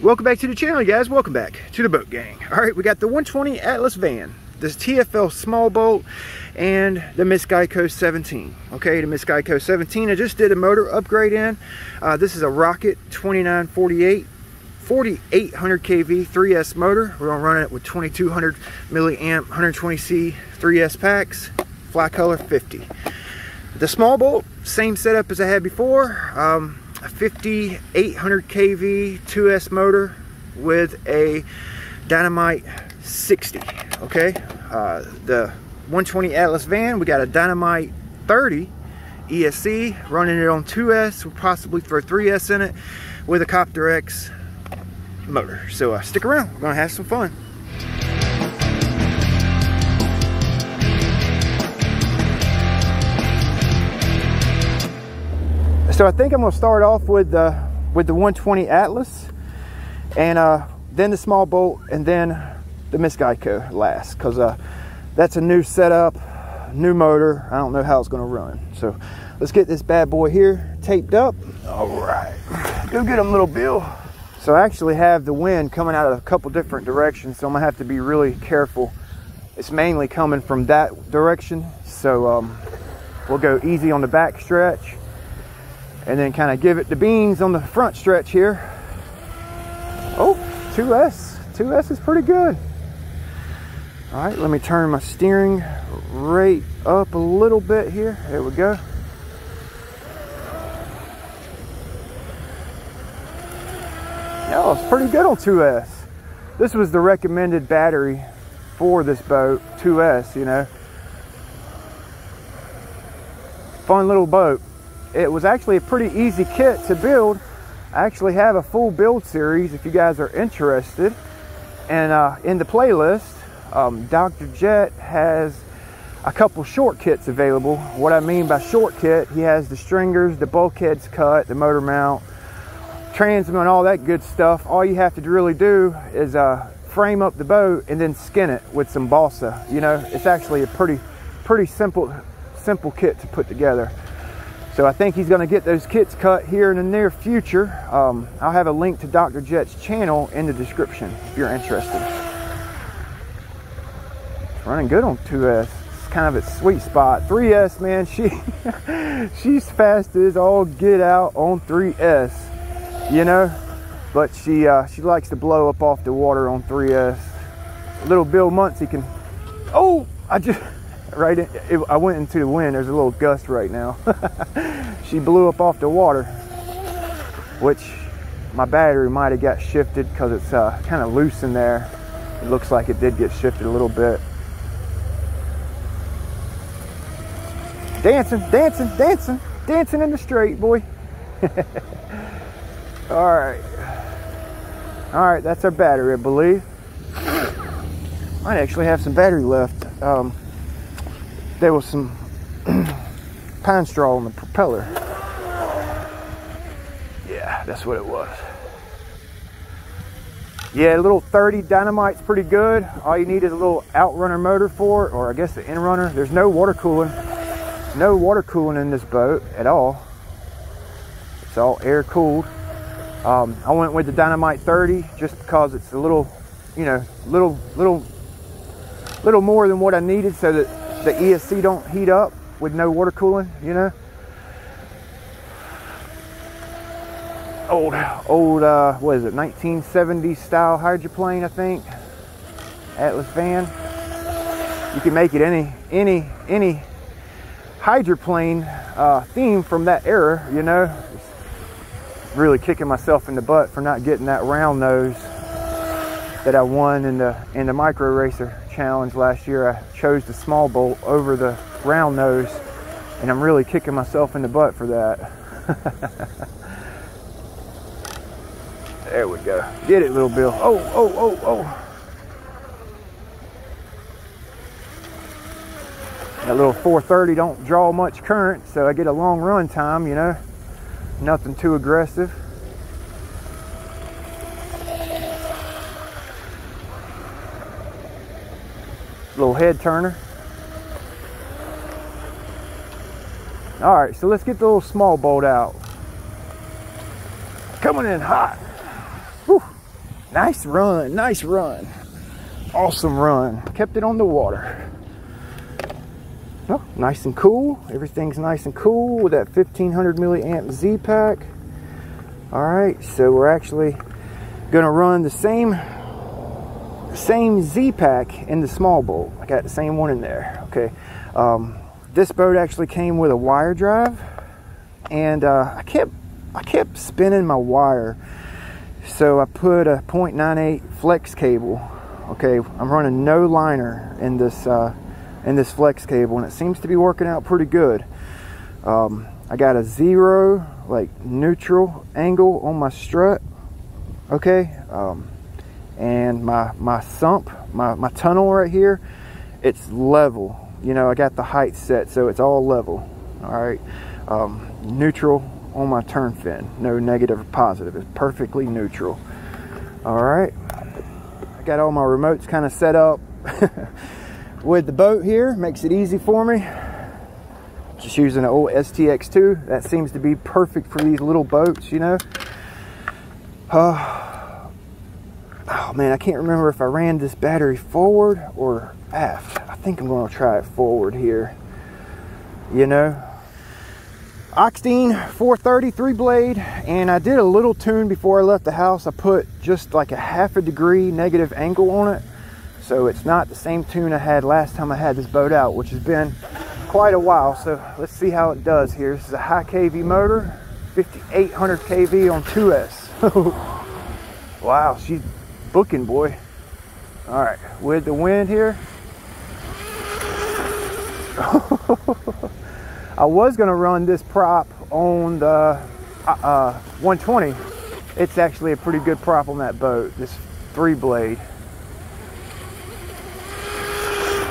Welcome back to the channel, guys. Welcome back to the Boat Gang. All right, we got the 120 Atlas van, this TFL Small Bolt, and the Miss Geico 17. Okay, the Miss Geico 17. I just did a motor upgrade in. Uh, this is a Rocket 2948 4800 kV 3S motor. We're gonna run it with 2200 milliamp 120C 3S packs, Flycolor 50. The small boat, same setup as I had before. Um, a 5800 kV 2S motor with a Dynamite 60. Okay, uh, the 120 Atlas van, we got a Dynamite 30 ESC running it on 2S. We'll possibly throw 3S in it with a Copter X motor. So uh, stick around, we're gonna have some fun. So I think I'm gonna start off with the with the 120 Atlas, and uh, then the small boat, and then the Miss Geico last, because uh, that's a new setup, new motor. I don't know how it's gonna run. So let's get this bad boy here taped up. All right, go get him, little Bill. So I actually have the wind coming out of a couple different directions, so I'm gonna have to be really careful. It's mainly coming from that direction, so um, we'll go easy on the back stretch and then kind of give it the beans on the front stretch here. Oh, 2S. 2S is pretty good. All right, let me turn my steering rate up a little bit here. There we go. Oh, it's pretty good on 2S. This was the recommended battery for this boat, 2S, you know. Fun little boat it was actually a pretty easy kit to build. I actually have a full build series if you guys are interested. And uh, in the playlist, um, Dr. Jet has a couple short kits available. What I mean by short kit, he has the stringers, the bulkheads cut, the motor mount, transmitter, all that good stuff. All you have to really do is uh, frame up the boat and then skin it with some balsa. You know, it's actually a pretty, pretty simple, simple kit to put together. So I think he's going to get those kits cut here in the near future. Um, I'll have a link to Dr. Jet's channel in the description if you're interested. It's running good on 2S. It's kind of its sweet spot. 3S, man, she she's fast as all get out on 3S, you know. But she uh, she likes to blow up off the water on 3S. Little Bill Muncey can. Oh, I just right in, it, I went into the wind. There's a little gust right now. she blew up off the water, which my battery might have got shifted because it's uh, kind of loose in there. It looks like it did get shifted a little bit. Dancing, dancing, dancing, dancing in the straight, boy. All right. All right, that's our battery, I believe. Might actually have some battery left. Um, there was some pine straw on the propeller. Yeah, that's what it was. Yeah, a little 30 dynamite's pretty good. All you need is a little outrunner motor for it, or I guess the inrunner. There's no water cooling. No water cooling in this boat at all. It's all air cooled. Um, I went with the Dynamite 30 just because it's a little, you know, little, little, little more than what I needed so that the ESC don't heat up with no water cooling, you know. Old, old, uh, what is it, 1970 style hydroplane, I think. Atlas van. You can make it any, any, any hydroplane uh, theme from that era, you know. Really kicking myself in the butt for not getting that round nose that I won in the in the micro racer challenge last year, I chose the small bolt over the round nose, and I'm really kicking myself in the butt for that. there we go. Get it, little Bill. Oh, oh, oh, oh. That little 430 don't draw much current, so I get a long run time, you know. Nothing too aggressive. Little head turner. All right, so let's get the little small boat out. Coming in hot. Whew. Nice run, nice run. Awesome run. Kept it on the water. Oh, nice and cool. Everything's nice and cool with that 1500 milliamp Z pack. All right, so we're actually gonna run the same same Z pack in the small boat. I got the same one in there. Okay, um, this boat actually came with a wire drive, and uh, I kept I kept spinning my wire, so I put a 0.98 flex cable. Okay, I'm running no liner in this uh, in this flex cable, and it seems to be working out pretty good. Um, I got a zero like neutral angle on my strut. Okay. Um, and my my sump my, my tunnel right here it's level. You know I got the height set so it's all level. All right. Um, neutral on my turn fin. No negative or positive. It's perfectly neutral. All right. I got all my remotes kind of set up with the boat here. Makes it easy for me. Just using an old STX2 that seems to be perfect for these little boats you know. Uh, oh man, I can't remember if I ran this battery forward or aft. I think I'm going to try it forward here. You know, Oxidean 430 three blade, and I did a little tune before I left the house. I put just like a half a degree negative angle on it, so it's not the same tune I had last time I had this boat out, which has been quite a while. So let's see how it does here. This is a high KV motor, 5800 KV on 2S. wow, she's booking, boy. All right, with the wind here. I was gonna run this prop on the uh, uh, 120. It's actually a pretty good prop on that boat, this three blade.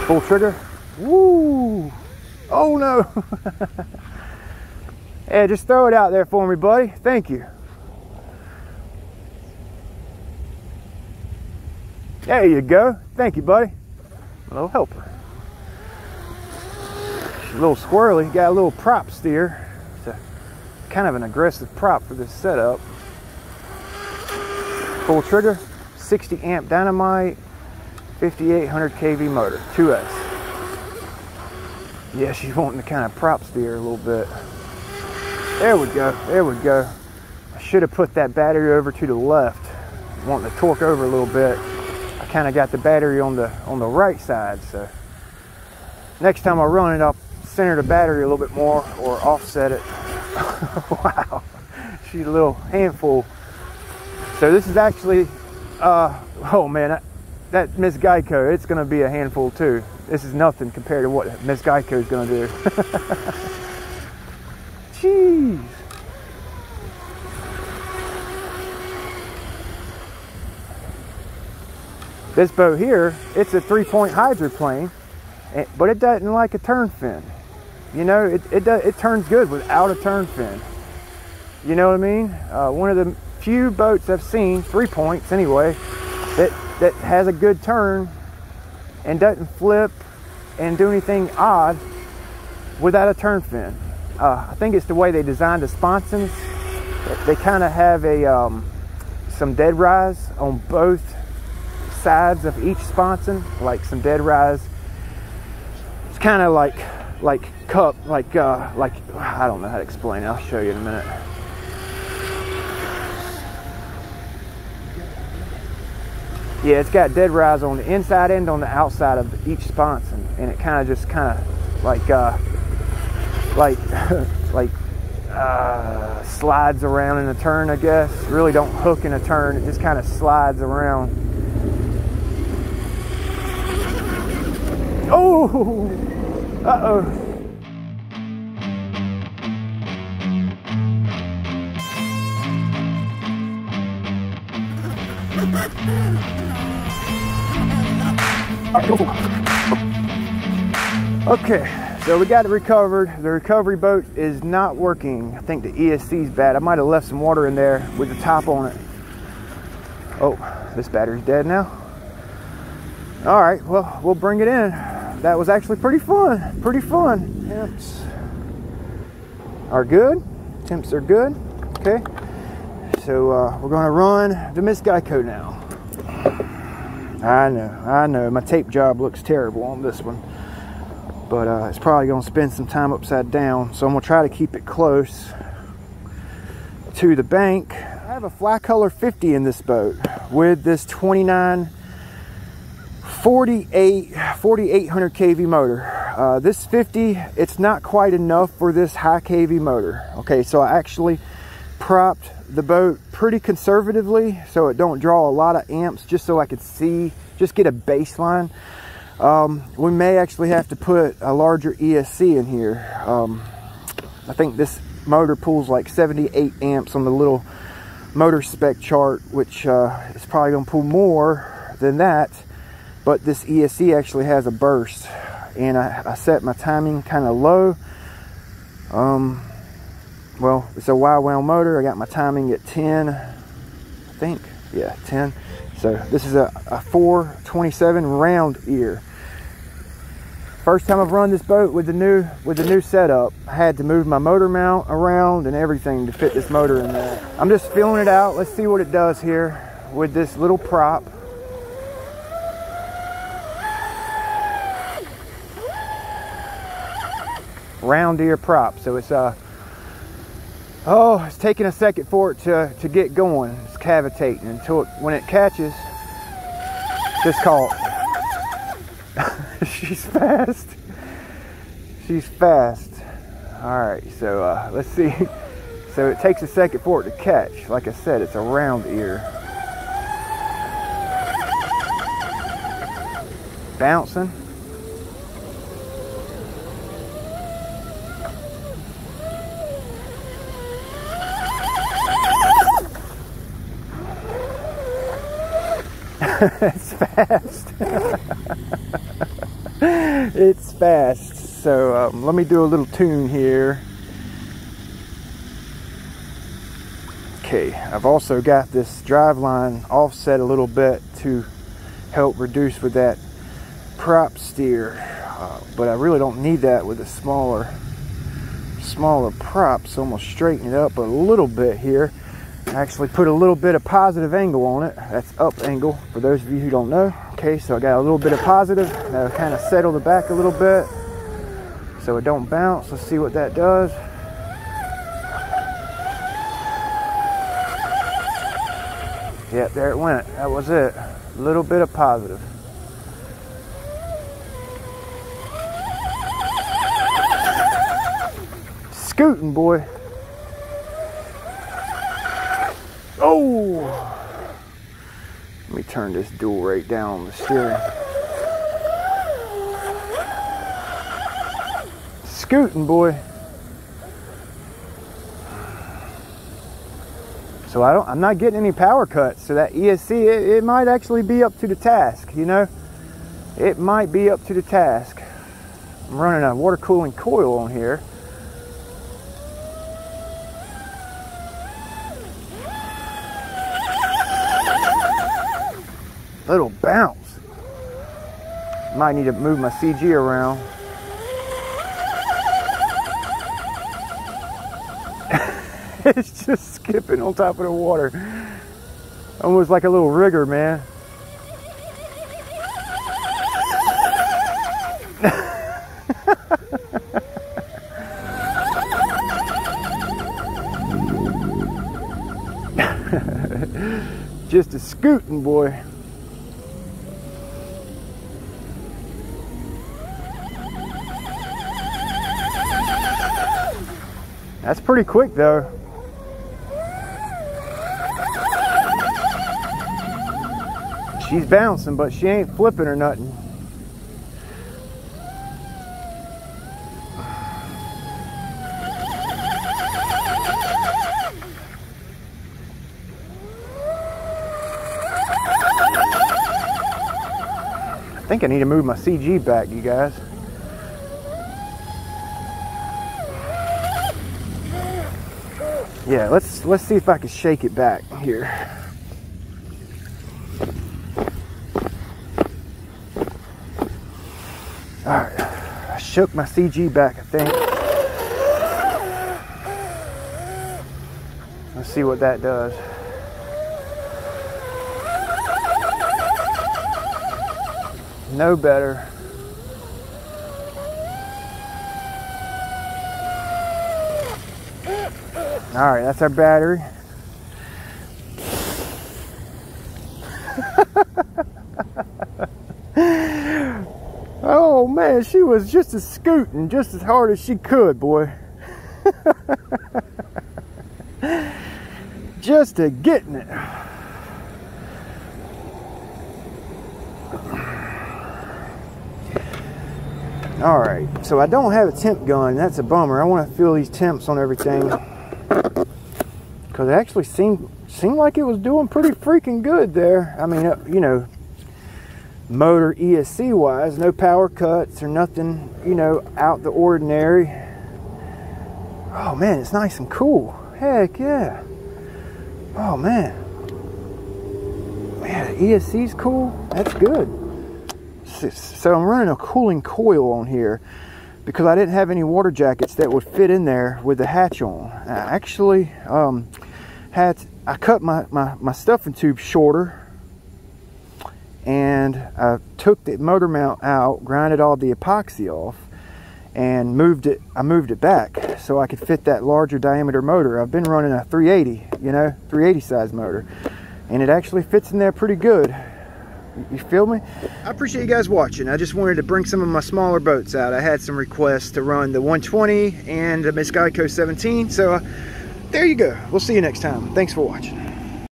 Full trigger. Woo! Oh no! yeah, just throw it out there for me, buddy. Thank you. There you go. Thank you, buddy. A little helper. a little squirrely. Got a little prop steer. It's a kind of an aggressive prop for this setup. Full trigger, 60 amp dynamite, 5800 kV motor, 2S. Yeah, she's wanting to kind of prop steer a little bit. There we go. There we go. I should have put that battery over to the left. Wanting to torque over a little bit kind of got the battery on the on the right side so next time I run it I'll center the battery a little bit more or offset it. Wow she's a little handful. So this is actually uh, oh man that, that Miss Geico it's gonna be a handful too. This is nothing compared to what Miss Geico is gonna do. Jeez This boat here, it's a three-point hydroplane, eh, but it doesn't like a turn fin. You know, it, it, does, it turns good without a turn fin. You know what I mean? Uh, one of the few boats I've seen, three points anyway, that, that has a good turn and doesn't flip and do anything odd without a turn fin. Uh, I think it's the way they designed the sponsons. They kind of have a um, some dead rise on both sides of each sponson, like some dead rise. It's kind of like like cup, like uh, like I don't know how to explain it. I'll show you in a minute. Yeah, it's got dead rise on the inside and on the outside of each sponson, and it kind of just kind of like uh, like like uh, slides around in a turn, I guess. Really don't hook in a turn; it just kind of slides around. Oh! Uh oh. Okay, so we got it recovered. The recovery boat is not working. I think the ESC is bad. I might have left some water in there with the top on it. Oh, this battery's dead now. All right, well, we'll bring it in that was actually pretty fun. Pretty fun. Temps are good. Temps are good. Okay. So uh, we're going to run the Miss Geico now. I know, I know. My tape job looks terrible on this one. But uh, it's probably going to spend some time upside down. So I'm going to try to keep it close to the bank. I have a Flycolor 50 in this boat with this 29 48 4800 kV motor. Uh, this 50, it's not quite enough for this high kV motor. Okay, so I actually propped the boat pretty conservatively so it don't draw a lot of amps just so I could see, just get a baseline. Um, we may actually have to put a larger ESC in here. Um, I think this motor pulls like 78 amps on the little motor spec chart, which uh, is probably to pull more than that. But this ESC actually has a burst, and I, I set my timing kind of low. Um, well, it's a Y wound motor. I got my timing at 10, I think. Yeah, 10. So this is a, a 427 round ear. First time I've run this boat with the new with the new setup. I had to move my motor mount around and everything to fit this motor in there. I'm just feeling it out. Let's see what it does here with this little prop. Round ear prop. So it's uh oh, it's taking a second for it to, to get going. It's cavitating until it, when it catches, just call it she's fast. She's fast. All right, so uh, let's see. So it takes a second for it to catch. Like I said, it's a round ear. Bouncing. it's fast. it's fast. So um, let me do a little tune here. Okay, I've also got this drive line offset a little bit to help reduce with that prop steer. Uh, but I really don't need that with a smaller smaller prop, so I'm gonna straighten it up a little bit here. Actually put a little bit of positive angle on it. That's up angle for those of you who don't know. Okay, so I got a little bit of positive. That'll kind of settle the back a little bit so it don't bounce. Let's see what that does. Yep, there it went. That was it. A little bit of positive. Scooting, boy. Oh! Let me turn this dual right down on the steering. Scooting, boy. So I don't, I'm not getting any power cuts. So that ESC, it, it might actually be up to the task, you know? It might be up to the task. I'm running a water cooling coil on here. Little bounce. Might need to move my CG around. it's just skipping on top of the water. Almost like a little rigger, man. just a scooting boy. That's pretty quick though. She's bouncing, but she ain't flipping or nothing. I think I need to move my CG back, you guys. Yeah let's let's see if I can shake it back here. All right. I shook my CG back I think. Let's see what that does. No better. All right, that's our battery. oh man, she was just as scooting just as hard as she could, boy. just to getting it. All right, so I don't have a temp gun. That's a bummer. I want to feel these temps on everything because it actually seemed seemed like it was doing pretty freaking good there. I mean, uh, you know, motor ESC wise, no power cuts or nothing, you know, out the ordinary. Oh man, it's nice and cool. Heck yeah. Oh man. Man, ESC's cool. That's good. So I'm running a cooling coil on here because I didn't have any water jackets that would fit in there with the hatch on. Actually um, had I cut my, my, my stuffing tube shorter and I took the motor mount out, grinded all the epoxy off, and moved it. I moved it back so I could fit that larger diameter motor. I've been running a 380, you know, 380 size motor, and it actually fits in there pretty good. You feel me? I appreciate you guys watching. I just wanted to bring some of my smaller boats out. I had some requests to run the 120 and the Miss Geico 17, so uh, there you go. We'll see you next time. Thanks for watching.